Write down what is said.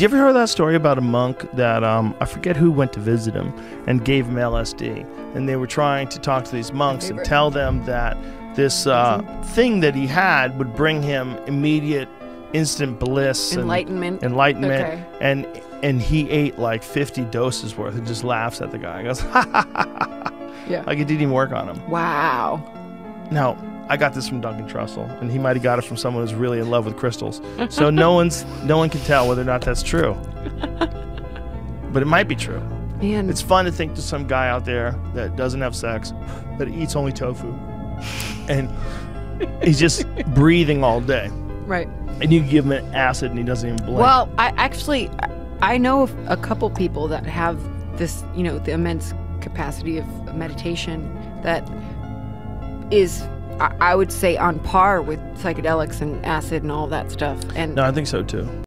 you ever hear that story about a monk that um, I forget who went to visit him and gave him LSD, and they were trying to talk to these monks and tell them that this uh, thing that he had would bring him immediate, instant bliss, and Enlightenment. enlightenment, Okay. and and he ate like 50 doses worth and just laughs at the guy. He goes, ha ha ha ha. Yeah. Like it didn't even work on him. Wow. Now, I got this from Duncan Trussell, and he might have got it from someone who's really in love with crystals. So no one's no one can tell whether or not that's true. But it might be true. Man. It's fun to think to some guy out there that doesn't have sex, that eats only tofu, and he's just breathing all day. right. And you give him an acid, and he doesn't even blink. Well, I actually, I- know of a couple people that have this, you know, the immense capacity of meditation that is, I would say, on par with psychedelics and acid and all that stuff. And no, I think so too.